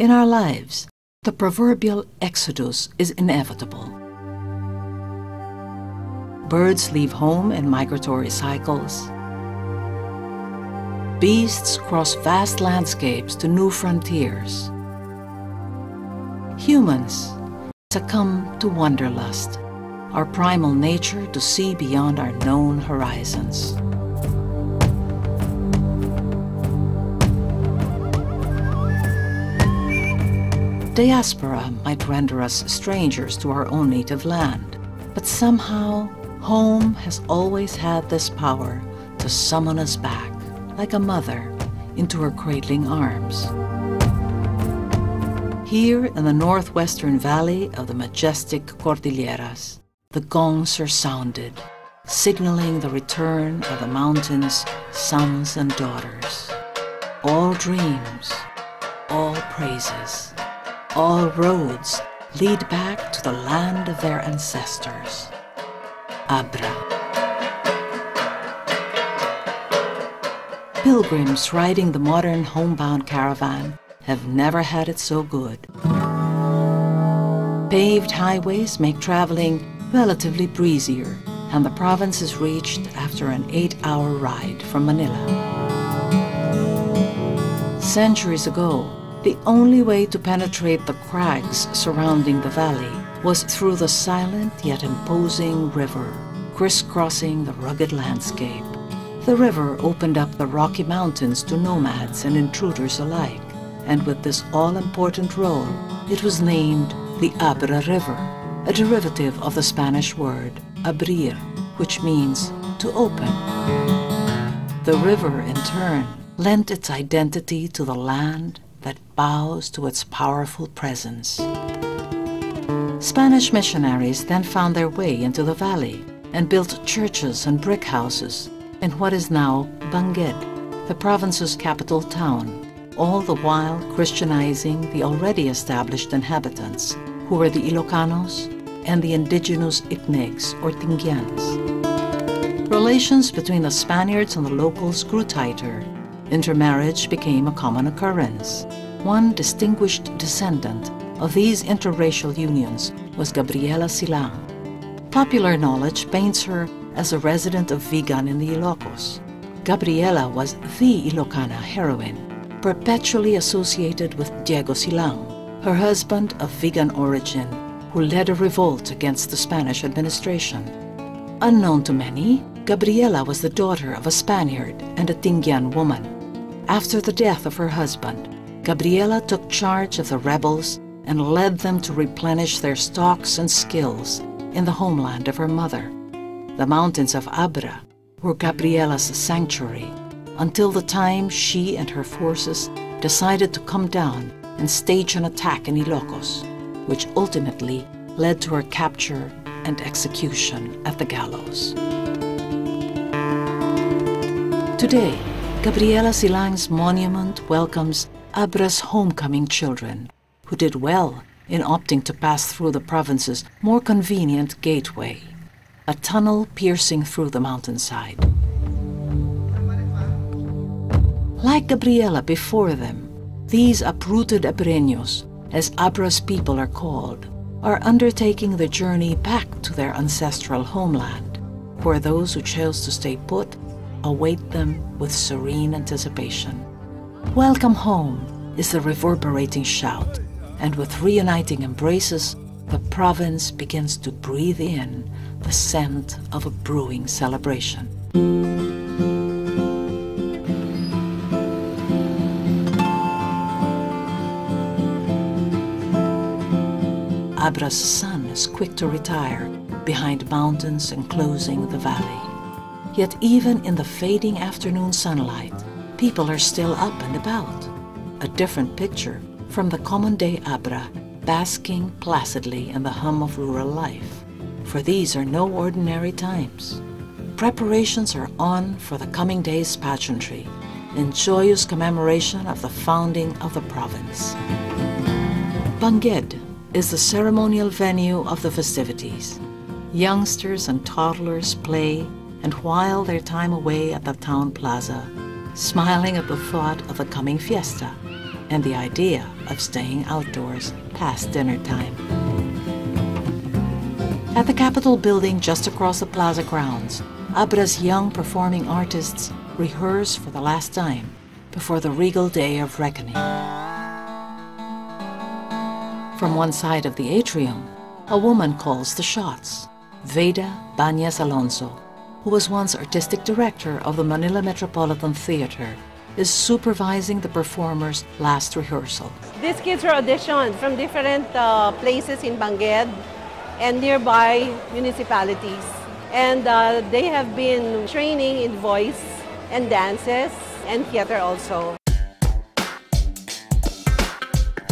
In our lives, the proverbial exodus is inevitable. Birds leave home in migratory cycles. Beasts cross vast landscapes to new frontiers. Humans succumb to wanderlust, our primal nature to see beyond our known horizons. Diaspora might render us strangers to our own native land, but somehow home has always had this power to summon us back, like a mother, into her cradling arms. Here in the northwestern valley of the majestic Cordilleras, the gongs are sounded, signaling the return of the mountain's sons and daughters. All dreams, all praises, all roads lead back to the land of their ancestors, Abra. Pilgrims riding the modern homebound caravan have never had it so good. Paved highways make traveling relatively breezier, and the province is reached after an eight-hour ride from Manila. Centuries ago, the only way to penetrate the crags surrounding the valley was through the silent yet imposing river, crisscrossing the rugged landscape. The river opened up the Rocky Mountains to nomads and intruders alike, and with this all-important role, it was named the Abra River, a derivative of the Spanish word abrir, which means to open. The river, in turn, lent its identity to the land that bows to its powerful presence. Spanish missionaries then found their way into the valley and built churches and brick houses in what is now Bangued, the province's capital town, all the while Christianizing the already established inhabitants, who were the Ilocanos and the indigenous Itnegs or Tingians. Relations between the Spaniards and the locals grew tighter. Intermarriage became a common occurrence. One distinguished descendant of these interracial unions was Gabriela Silang. Popular knowledge paints her as a resident of Vigan in the Ilocos. Gabriela was the Ilocana heroine, perpetually associated with Diego Silang, her husband of Vigan origin, who led a revolt against the Spanish administration. Unknown to many, Gabriela was the daughter of a Spaniard and a Tingian woman. After the death of her husband, Gabriela took charge of the rebels and led them to replenish their stocks and skills in the homeland of her mother. The mountains of Abra were Gabriela's sanctuary until the time she and her forces decided to come down and stage an attack in Ilocos, which ultimately led to her capture and execution at the gallows. Today, Gabriela Silang's monument welcomes Abra's homecoming children, who did well in opting to pass through the province's more convenient gateway, a tunnel piercing through the mountainside. Like Gabriela before them, these uprooted Abreños, as Abra's people are called, are undertaking the journey back to their ancestral homeland, where those who chose to stay put await them with serene anticipation. Welcome home is the reverberating shout, and with reuniting embraces, the province begins to breathe in the scent of a brewing celebration. Abra's sun is quick to retire behind mountains enclosing the valley. Yet even in the fading afternoon sunlight, people are still up and about. A different picture from the common day Abra basking placidly in the hum of rural life. For these are no ordinary times. Preparations are on for the coming day's pageantry in joyous commemoration of the founding of the province. Bangued is the ceremonial venue of the festivities. Youngsters and toddlers play and while their time away at the town plaza, smiling at the thought of the coming fiesta. and the idea of staying outdoors past dinner time. At the Capitol building just across the plaza grounds, Abra's young performing artists rehearse for the last time before the regal day of reckoning. From one side of the atrium, a woman calls the shots, Veda Banyas Alonso, who was once artistic director of the Manila Metropolitan Theater, is supervising the performers' last rehearsal. These kids were auditioned from different uh, places in Bangued and nearby municipalities. And uh, they have been training in voice and dances and theater also.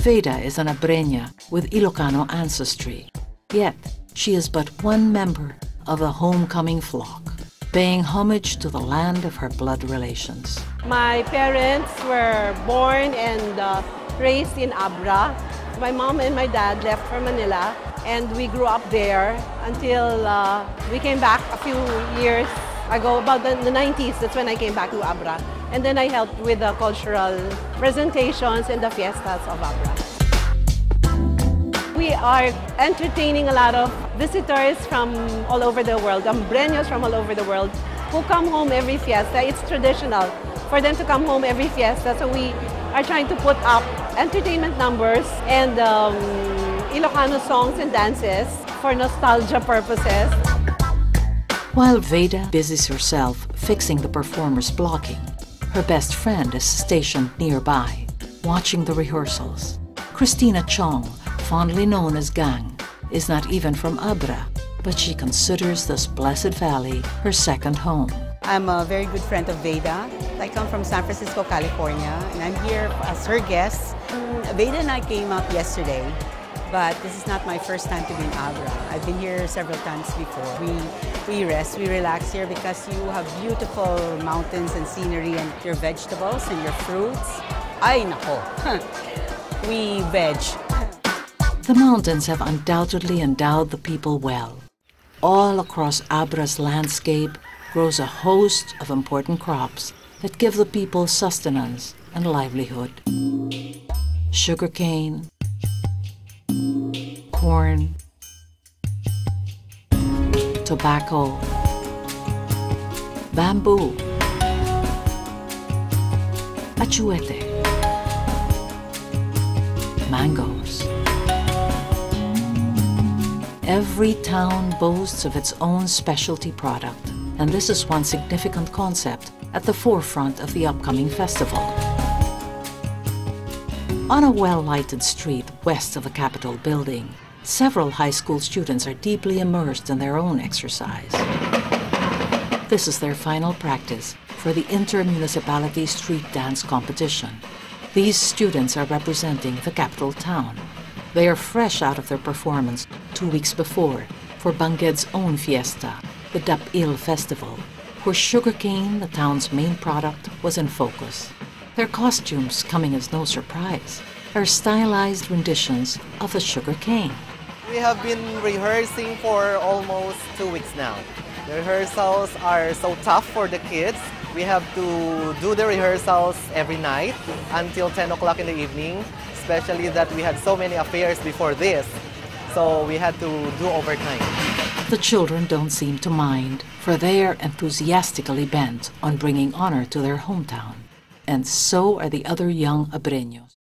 Veda is an Abreña with Ilocano ancestry. Yet, she is but one member of the homecoming flock, paying homage to the land of her blood relations. My parents were born and uh, raised in Abra. My mom and my dad left for Manila and we grew up there until uh, we came back a few years ago, about the, the 90s, that's when I came back to Abra. And then I helped with the cultural presentations and the fiestas of Abra. We are entertaining a lot of visitors from all over the world, Abreños from all over the world, who come home every fiesta. It's traditional for them to come home every fiesta, so we are trying to put up entertainment numbers and um, Ilocano songs and dances for nostalgia purposes. While Veda busies herself fixing the performer's blocking, her best friend is stationed nearby, watching the rehearsals. Christina Chong, fondly known as Gang, is not even from Abra, but she considers this blessed valley her second home. I'm a very good friend of Veda. I come from San Francisco, California, and I'm here as her guest. Veda and I came up yesterday but this is not my first time to be in Abra. I've been here several times before. We, we rest, we relax here because you have beautiful mountains and scenery and your vegetables and your fruits. Ay nako, we veg. The mountains have undoubtedly endowed the people well. All across Abra's landscape grows a host of important crops that give the people sustenance and livelihood. Sugarcane, corn, tobacco, bamboo, achuete, mangoes. Every town boasts of its own specialty product, and this is one significant concept at the forefront of the upcoming festival. On a well-lighted street west of the Capitol building, several high school students are deeply immersed in their own exercise. This is their final practice for the inter-municipality street dance competition. These students are representing the capital town. They are fresh out of their performance two weeks before for Bangued's own fiesta, the Dapil Festival, where sugarcane, the town's main product, was in focus. Their costumes, coming as no surprise, are stylized renditions of the sugar cane. We have been rehearsing for almost two weeks now. The rehearsals are so tough for the kids. We have to do the rehearsals every night until 10 o'clock in the evening, especially that we had so many affairs before this. So we had to do overtime. The children don't seem to mind, for they are enthusiastically bent on bringing honor to their hometown and so are the other young Abreños.